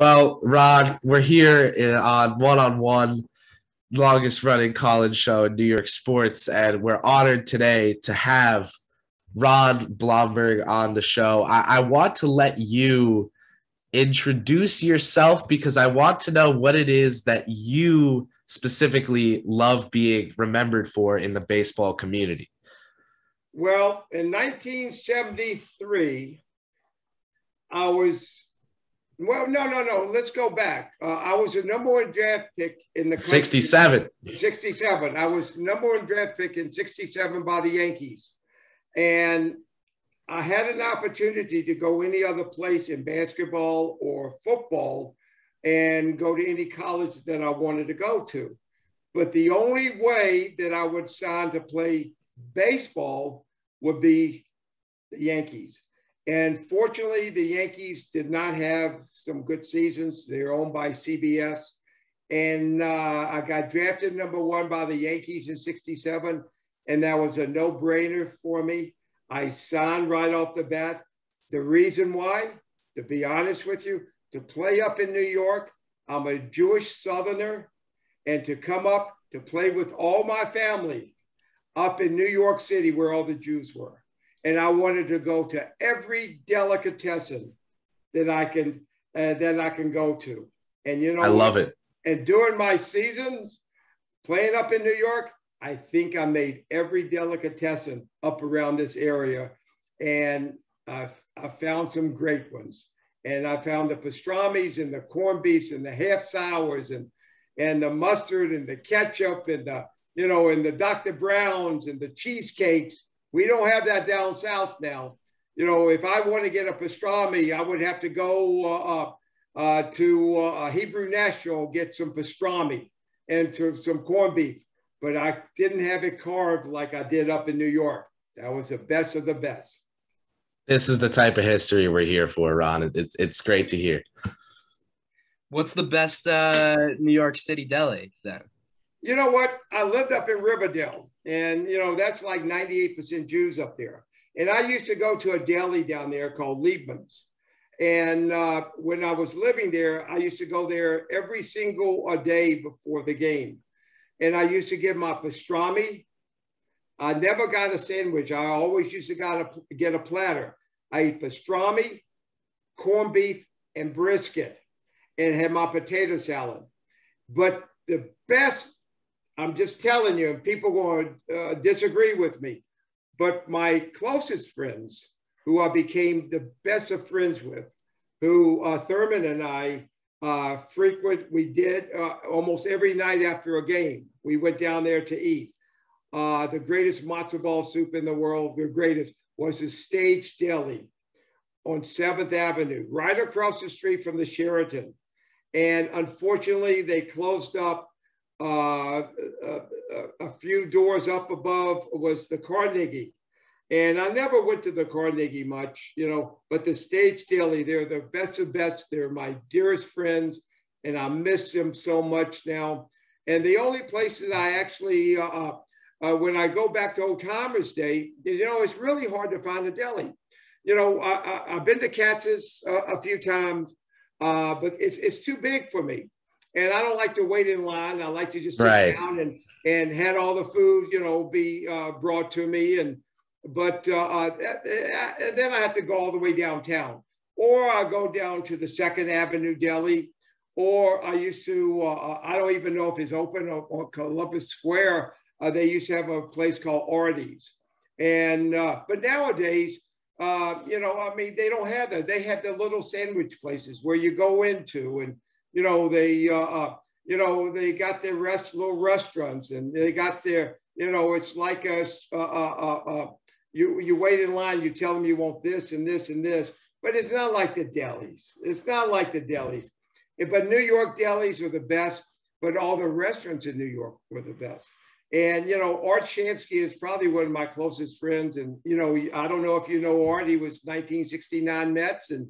Well, Ron, we're here uh, on one on one, longest running college show in New York sports, and we're honored today to have Ron Blomberg on the show. I, I want to let you introduce yourself because I want to know what it is that you specifically love being remembered for in the baseball community. Well, in 1973, I was well, no, no, no. Let's go back. Uh, I was a number one draft pick in the country. 67. 67. I was number one draft pick in 67 by the Yankees. And I had an opportunity to go any other place in basketball or football and go to any college that I wanted to go to. But the only way that I would sign to play baseball would be the Yankees. And fortunately, the Yankees did not have some good seasons. They're owned by CBS. And uh, I got drafted number one by the Yankees in 67. And that was a no brainer for me. I signed right off the bat. The reason why, to be honest with you, to play up in New York, I'm a Jewish Southerner, and to come up to play with all my family up in New York City where all the Jews were and I wanted to go to every delicatessen that I can uh, that I can go to. And you know, I love it. And during my seasons playing up in New York, I think I made every delicatessen up around this area, and I, I found some great ones. And I found the pastrami's and the corned beefs and the half sours and and the mustard and the ketchup and the you know and the Dr. Browns and the cheesecakes we don't have that down south now. You know, if I want to get a pastrami, I would have to go uh, uh, to uh, Hebrew National, get some pastrami and to some corned beef. But I didn't have it carved like I did up in New York. That was the best of the best. This is the type of history we're here for, Ron. It's, it's great to hear. What's the best uh, New York City deli then? You know what? I lived up in Riverdale, and you know that's like 98% Jews up there. And I used to go to a deli down there called Liebman's. And uh, when I was living there, I used to go there every single a day before the game. And I used to get my pastrami. I never got a sandwich. I always used to got a, get a platter. I eat pastrami, corned beef, and brisket, and had my potato salad. But the best I'm just telling you, people going to uh, disagree with me. But my closest friends, who I became the best of friends with, who uh, Thurman and I uh, frequent, we did uh, almost every night after a game. We went down there to eat. Uh, the greatest matzo ball soup in the world, the greatest, was the Stage Deli on 7th Avenue, right across the street from the Sheraton. And unfortunately, they closed up uh, a, a, few doors up above was the Carnegie. And I never went to the Carnegie much, you know, but the Stage Deli, they're the best of best. They're my dearest friends, and I miss them so much now. And the only places I actually, uh, uh, uh, when I go back to Old Timers Day, you know, it's really hard to find a deli. You know, I, have been to Katz's uh, a few times, uh, but it's, it's too big for me and I don't like to wait in line. I like to just sit right. down and and had all the food, you know, be uh, brought to me. And but uh, uh, then I have to go all the way downtown, or I go down to the Second Avenue Deli, or I used to. Uh, uh, I don't even know if it's open on Columbus Square. Uh, they used to have a place called Artie's, and but nowadays. you know, I mean, they don't have that. They have the little sandwich places where you go into and you know, they, uh, uh, you know, they got their rest, little restaurants and they got their, you know, it's like us, uh, uh, uh, uh, you, you wait in line, you tell them you want this and this and this, but it's not like the delis. It's not like the delis. But New York delis are the best, but all the restaurants in New York were the best. And, you know, Art Shamsky is probably one of my closest friends. And, you know, I don't know if you know Art, he was 1969 Mets and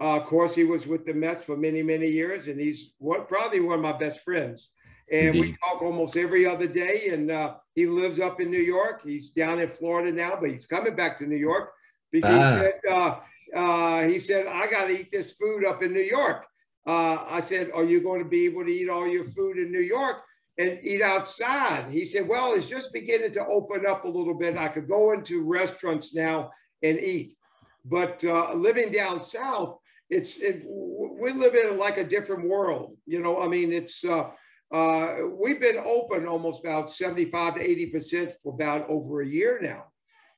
uh, of course, he was with the Mets for many, many years, and he's what, probably one of my best friends. And Indeed. we talk almost every other day. And uh, he lives up in New York. He's down in Florida now, but he's coming back to New York because ah. uh, uh, he said, I got to eat this food up in New York. uh, I said, Are you going to be able to eat all your food in New York and eat outside? He said, Well, it's just beginning to open up a little bit. I could go into restaurants now and eat. But uh, living down south, it's it, we live in like a different world. You know, I mean, it's uh, uh, we've been open almost about 75 to 80 percent for about over a year now,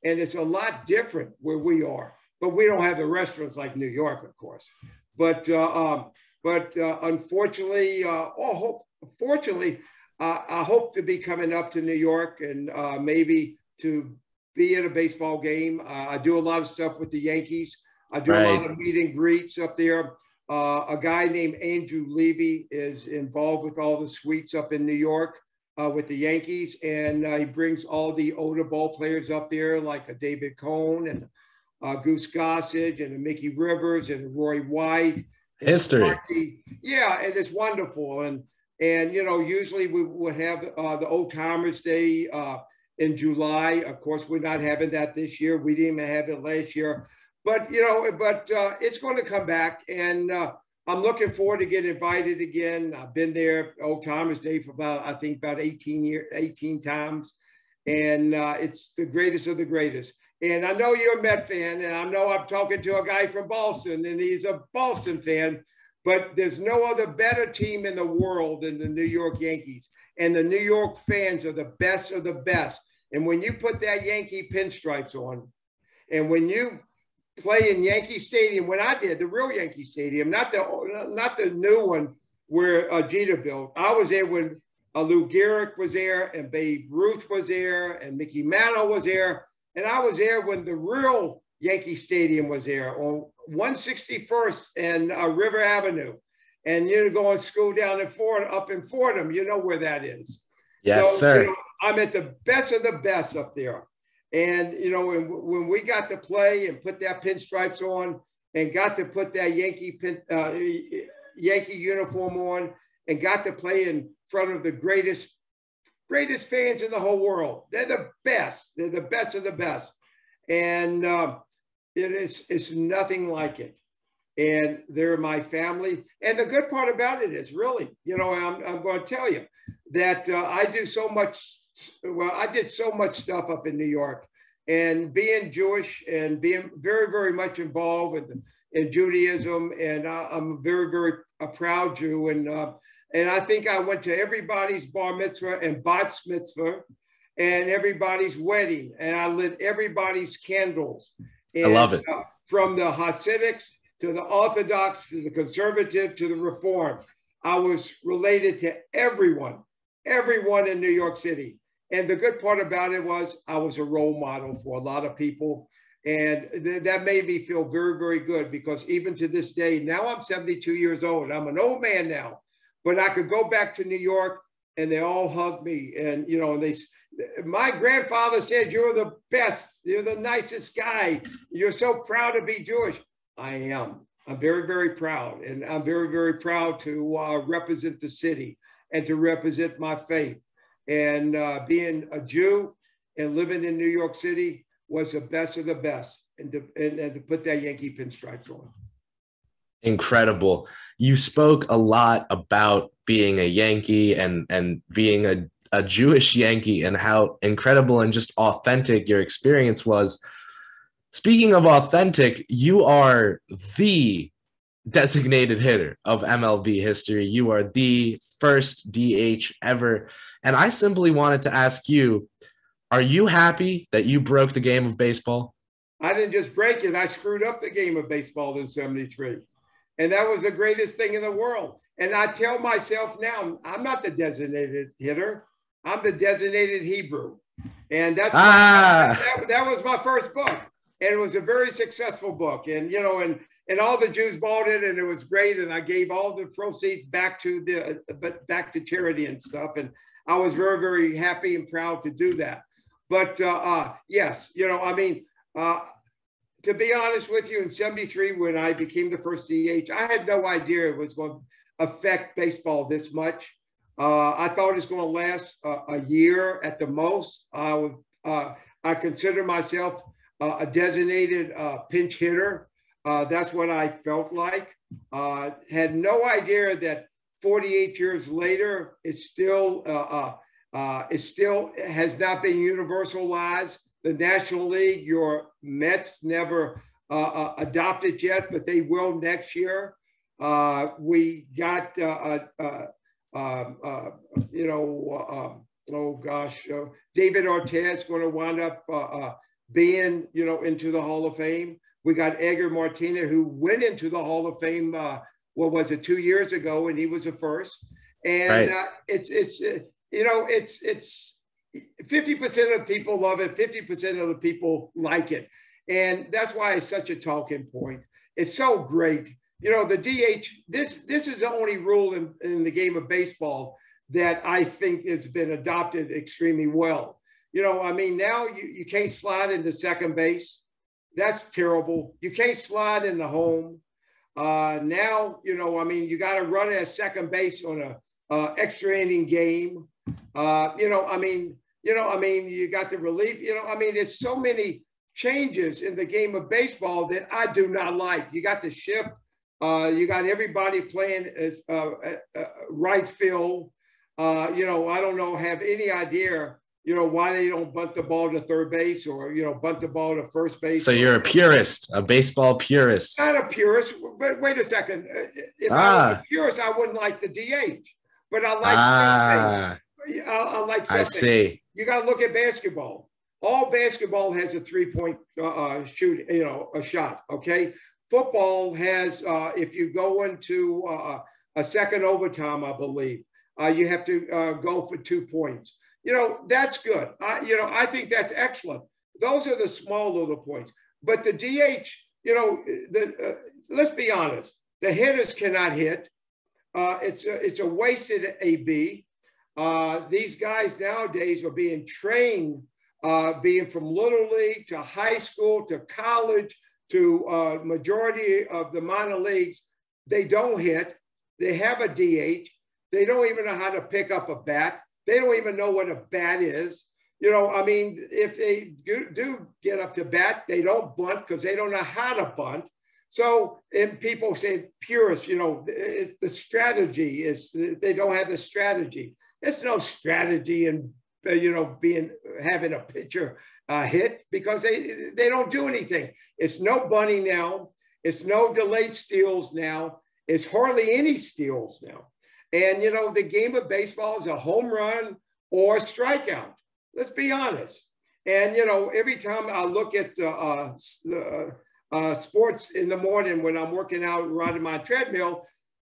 and it's a lot different where we are. But we don't have the restaurants like New York, of course. But uh, um, but uh, unfortunately, uh, oh, hope, fortunately, uh, I hope to be coming up to New York and uh, maybe to be at a baseball game. I do a lot of stuff with the Yankees. I do right. a lot of meet and greets up there. Uh, a guy named Andrew Levy is involved with all the suites up in New York with the Yankees, and he brings all the older ball players up there, like a David Cone and Goose Gossage and Mickey Rivers and Roy White history. Yeah, and it's wonderful. And and you know, usually we would have uh, the old timers day uh, in July. Of course, we're not having that this year. We didn't even have it last year. But you know, but uh, it's going to come back, and uh, I'm looking forward to get invited again. I've been there old timers day for about I think about 18 years, 18 times, and uh, it's the greatest of the greatest. And I know you're a Met fan, and I know I'm talking to a guy from Boston, and he's a Boston fan. But there's no other better team in the world than the New York Yankees. And the New York fans are the best of the best. And when you put that Yankee pinstripes on, and when you play in Yankee Stadium, when I did the real Yankee Stadium, not the not the new one where uh, Jeter built. I was there when uh, Lou Gehrig was there, and Babe Ruth was there, and Mickey Mantle was there. And I was there when the real Yankee Stadium was there on 161st and uh, River Avenue. And you're going to school down in Ford, up in Fordham. You know where that is. Yes, so, sir. You know, I'm at the best of the best up there. And, you know, when, when we got to play and put that pinstripes on and got to put that Yankee pin, uh, Yankee uniform on and got to play in front of the greatest greatest fans in the whole world. They're the best. They're the best of the best. And uh, it is it's nothing like it. And they're my family. And the good part about it is really, you know, I'm, I'm going to tell you that uh, I do so much. Well, I did so much stuff up in New York and being Jewish and being very, very much involved with in Judaism. And uh, I'm very, very a proud Jew. And uh, and I think I went to everybody's bar mitzvah and bat mitzvah and everybody's wedding. And I lit everybody's candles. And, I love it. Uh, from the Hasidics to the Orthodox to the conservative to the Reform. I was related to everyone, everyone in New York City. And the good part about it was I was a role model for a lot of people. And th- that made me feel very, very good because even to this day, now I'm 72 years old. I'm an old man now. But I could go back to New York and they all hugged me. And, you know, and they, my grandfather said, You're the best. You're the nicest guy. You're so proud to be Jewish. I am. I'm very, very proud. And I'm very, very proud to uh, represent the city and to represent my faith. And uh, being a Jew and living in New York City was the best of the best. And to, and, and to put that Yankee pinstripes on incredible. You spoke a lot about being a Yankee and and being a, a Jewish Yankee and how incredible and just authentic your experience was. Speaking of authentic, you are the designated hitter of MLB history. You are the first DH ever. And I simply wanted to ask you, are you happy that you broke the game of baseball? I didn't just break it, I screwed up the game of baseball in 73. And that was the greatest thing in the world. And I tell myself now, I'm not the designated hitter. I'm the designated Hebrew. And that's ah. my, that, that, was my first book. And it was a very successful book. And you know, and and all the Jews bought it and it was great. And I gave all the proceeds back to the but back to charity and stuff. And I was very, very happy and proud to do that. But uh, uh yes, you know, I mean, uh, to be honest with you, in 73, when I became the first DH, I had no idea it was going to affect baseball this much. Uh, I thought it was going to last a year at the most. I would, uh, I consider myself a designated uh, pinch hitter. Uh, that's what I felt like. Uh, had no idea that 48 years later, it still uh, uh, uh, it still has not been universalized. The National League, your Mets never uh, uh, adopted yet, but they will next year. Uh, we got, uh, uh, um, uh, you know, um, oh gosh, David Ortiz going to wind up being, you know, into the Hall of Fame. We got Edgar Martinez, who went into the Hall of Fame. What was it, two years ago, and he was the first. And right. Uh, it's it's uh, you know it's it's 50% of people love it, 50% of the people like it. And that's why it's such a talking point. It's so great. You know, the DH, this this is the only rule in, in the game of baseball that I think has been adopted extremely well. You know, I mean, now you, you can't slide into second base. That's terrible. You can't slide in the home. Uh, now, you know, I mean, you got to run at second base on a uh, extra inning game. Uh, you know, I mean, you know, I mean, you got the relief. You know, I mean, it's so many changes in the game of baseball that I do not like. You got the shift. Uh, you got everybody playing as uh, uh, uh, right field. Uh, you know, I don't know, have any idea, you know, why they don't bunt the ball to third base or, you know, bunt the ball to first base. So you're a purist, a baseball purist. Not a purist, but wait a second. Uh, if ah. I was a purist, I wouldn't like the DH, but I like ah. I, I like something. I see. You got to look at basketball all basketball has a three point uh, uh, shoot, you know, a shot. Okay. Football has, uh, if you go into uh, a second overtime, I believe, uh, you have to uh, go for two points. You know, that's good. I, you know, I think that's excellent. Those are the small little points. But the DH, you know, the, let's be honest, the hitters cannot hit. Uh, it's, a, it's a wasted AB. Uh, these guys nowadays are being trained uh, being from little league to high school to college to uh, majority of the minor leagues, they don't hit. They have a DH. They don't even know how to pick up a bat. They don't even know what a bat is. You know, I mean, if they do, do get up to bat, they don't bunt because they don't know how to bunt. So, and people say purists, you know, the strategy is they don't have the strategy. There's no strategy in you know, being having a pitcher uh, hit because they they don't do anything. It's no bunny now. It's no delayed steals now. It's hardly any steals now. And you know, the game of baseball is a home run or strikeout. Let's be honest. And you know, every time I look at uh, uh, uh, sports in the morning when I'm working out riding my treadmill,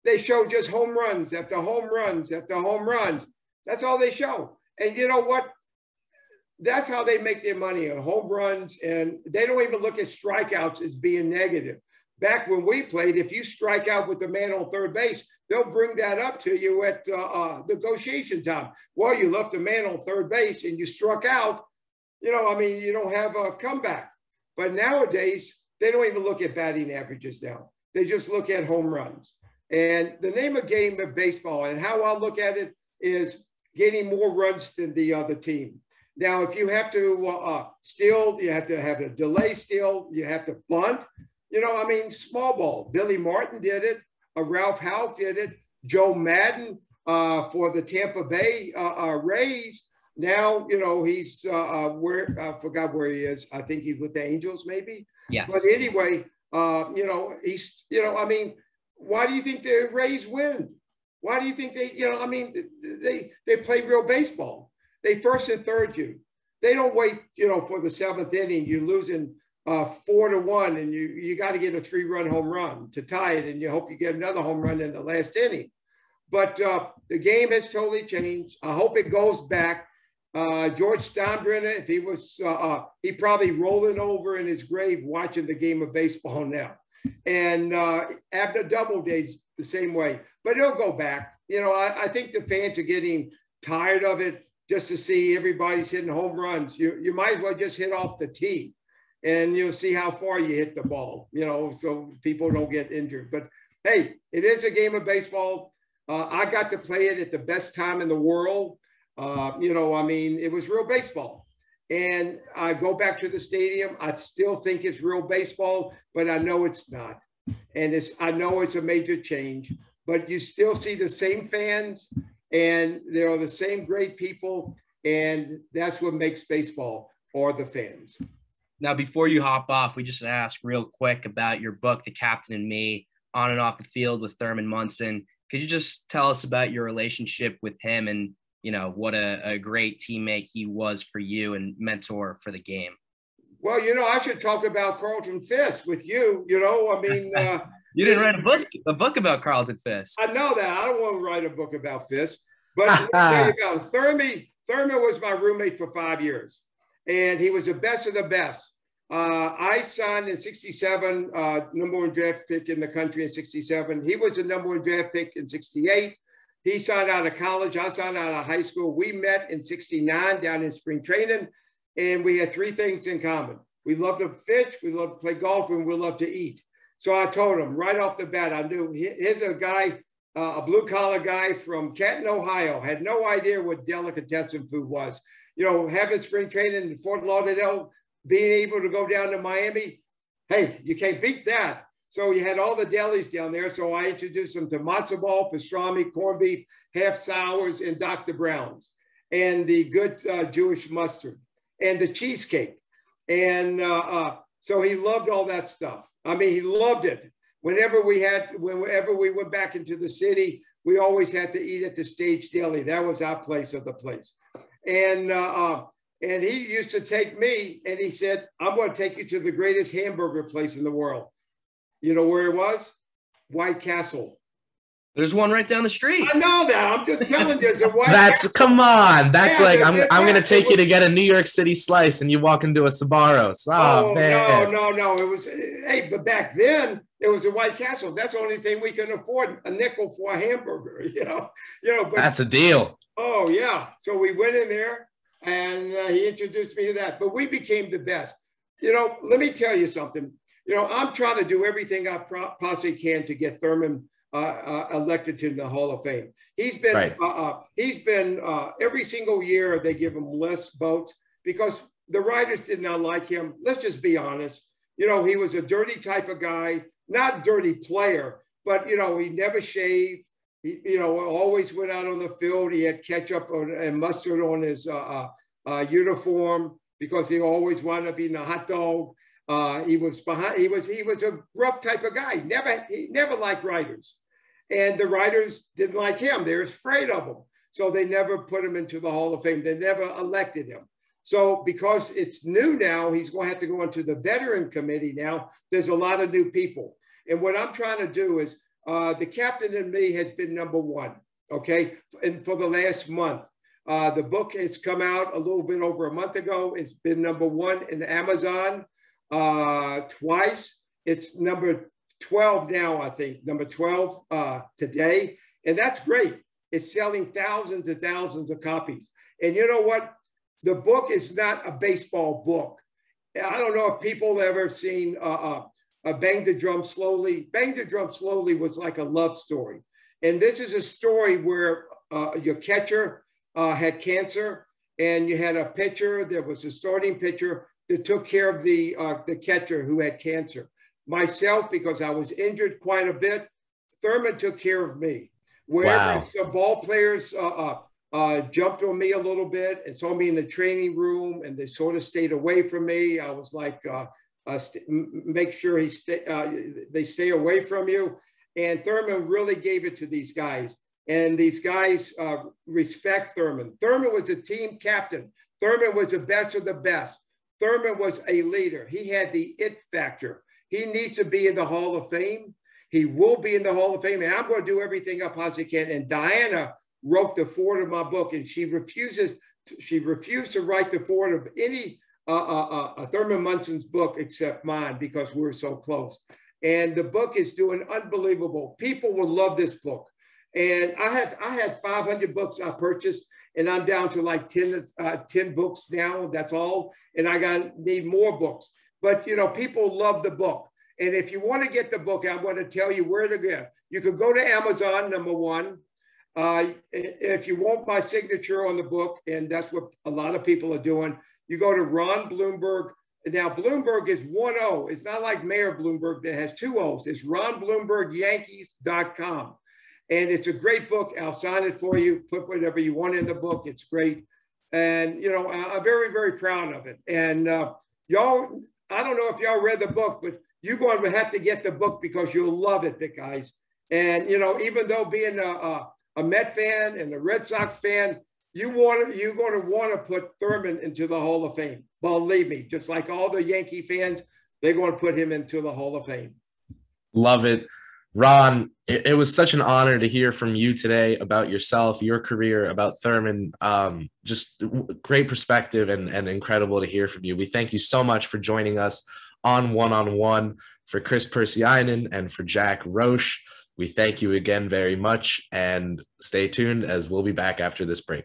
they show just home runs after home runs after home runs. That's all they show. And you know what? That's how they make their money on home runs. And they don't even look at strikeouts as being negative. Back when we played, if you strike out with the man on third base, they'll bring that up to you at uh, uh, negotiation time. Well, you left a man on third base and you struck out. You know, I mean, you don't have a comeback. But nowadays, they don't even look at batting averages now. They just look at home runs. And the name of game of baseball and how I look at it is getting more runs than the other team. Now, if you have to uh, uh, steal, you have to have a delay steal, you have to bunt. You know, I mean, small ball. Billy Martin did it. Uh, Ralph Houk did it. Joe Maddon uh, for the Tampa Bay uh, uh, Rays. Now, you know, he's where I forgot where he is. I think he's with the Angels, maybe. Yeah. But anyway, you know, he's, you know, I mean, why do you think the Rays win? Why do you think they, you know, I mean, they they play real baseball. They first and third you. They don't wait, you know, for the seventh inning. You're losing uh, four to one, and you you got to get a three run home run to tie it, and you hope you get another home run in the last inning. But uh, the game has totally changed. I hope it goes back. Uh, George Steinbrenner, if he was, uh, uh, he probably rolling over in his grave watching the game of baseball now. And uh, Abner Doubleday's the same way but it'll go back. You know, I, I think the fans are getting tired of it just to see everybody's hitting home runs. You, you might as well just hit off the tee and you'll see how far you hit the ball, you know, so people don't get injured. But hey, it is a game of baseball. Uh, I got to play it at the best time in the world. Uh, you know, I mean, it was real baseball. And I go back to the stadium. I still think it's real baseball, but I know it's not. and it's I know it's a major change, but you still see the same fans, and they're the same great people, and that's what makes baseball or the fans. Now, before you hop off, we just ask real quick about your book, The Captain and Me, on and off the field with Thurman Munson. Could you just tell us about your relationship with him and you know what a, a great teammate he was for you and mentor for the game? Well, you know, I should talk about Carlton Fisk with you. You know, I mean, uh, you didn't write a book a book about Carlton Fisk. I know that. I don't want to write a book about Fisk, but let me tell you about Thurman. Thurman was my roommate for five years, and he was the best of the best. Uh, I signed in 67, uh, number one draft pick in the country in 67. He was the number one draft pick in 68. He signed out of college. I signed out of high school. We met in 69 down in spring training, and we had three things in common. We loved to fish, we loved to play golf, and we loved to eat. So I told him right off the bat, I knew here's a guy, uh, a blue collar guy from Canton, Ohio, had no idea what delicatessen food was. You know, having spring training in Fort Lauderdale, being able to go down to Miami, hey, you can't beat that. So you had all the delis down there. So I introduced them to matzo ball, pastrami, corned beef, half sours, and Dr. Brown's, and the good uh, Jewish mustard, and the cheesecake. And uh, uh, so he loved all that stuff. I mean, he loved it. Whenever we had, whenever we went back into the city, we always had to eat at the Stage Deli. That was our place of the place. And uh, uh and he used to take me and he said, I'm going to take you to the greatest hamburger place in the world. You know where it was? White Castle. There's one right down the street. I know that. I'm just telling you. White That's Castle. come on. That's yeah, like I'm I'm gonna take you to get a New York City slice, and you walk into a Sbarro's. Oh, oh man. no, no, no. It was hey, but back then it was a White Castle. That's the only thing we can afford a nickel for a hamburger. You know, you know. But, That's a deal. Oh yeah. So we went in there and uh, he introduced me to that. But we became the best. You know, let me tell you something. You know, I'm trying to do everything I possibly can to get Thurman uh, uh, elected to the Hall of Fame. He's been right. Uh, uh, he's been uh, every single year they give him less votes because the writers did not like him. Let's just be honest. You know, he was a dirty type of guy, not dirty player, but you know, he never shaved he, you know, always went out on the field. He had ketchup and mustard on his uh, uh, uniform because he always wanted to be in a hot dog. Uh, he was behind. He was he was a rough type of guy. Never he never liked writers, and the writers didn't like him. They were afraid of him, so they never put him into the Hall of Fame. They never elected him. So because it's new now, he's going to have to go into the veteran committee now. There's a lot of new people, and what I'm trying to do is uh, the captain and me has been number one, okay, and for the last month. Uh, the book has come out a little bit over a month ago. It's been number one in Amazon uh, twice. It's number 12 now, I think, number 12 uh, today. And that's great. It's selling thousands and thousands of copies. And you know what? The book is not a baseball book. I don't know if people ever seen uh, uh, uh, Bang the Drum Slowly. Bang the Drum Slowly was like a love story. And this is a story where uh, your catcher uh, had cancer and you had a pitcher, there was a starting pitcher that took care of the, uh, the catcher who had cancer. Myself, because I was injured quite a bit, Thurman took care of me. Wherever wow. the ball players uh, uh, uh, jumped on me a little bit and saw me in the training room and they sort of stayed away from me. I was like, uh, uh, make sure he stay, uh, they stay away from you. And Thurman really gave it to these guys. And these guys uh, respect Thurman. Thurman was a team captain. Thurman was the best of the best. Thurman was a leader. He had the it factor. He needs to be in the Hall of Fame. He will be in the Hall of Fame. And I'm going to do everything I possibly can. And Diana wrote the foreword of my book, and she refuses, to, she refused to write the foreword of any uh, uh, uh, Thurman Munson's book except mine because we're so close. And the book is doing unbelievable. People will love this book. And I have I had 500 books I purchased, and I'm down to like 10, uh, 10 books now. That's all. And I got need more books. But you know, people love the book. And if you want to get the book, I'm going to tell you where to get. You could go to Amazon, number one. Uh, if you want my signature on the book, and that's what a lot of people are doing, you go to Ron Blomberg. Now, Blomberg is one O. It's not like Mayor Bloomberg that has two O's. It's ronblombergyankees.com. And it's a great book. I'll sign it for you. Put whatever you want in the book. It's great. And, you know, I'm very, very proud of it. And uh, y'all, I don't know if y'all read the book, but you're going to have to get the book because you'll love it, big guys. And, you know, even though being a, a, a Met fan and a Red Sox fan, you want you're going to want to put Thurman into the Hall of Fame. Believe me, just like all the Yankee fans, they're going to put him into the Hall of Fame. Love it. Ron, it, it, was such an honor to hear from you today about yourself, your career, about Thurman. Um, just great perspective and, and incredible to hear from you. We thank you so much for joining us on One on One for Chris Persianen and for Jack Roche. We thank you again very much and stay tuned as we'll be back after this break.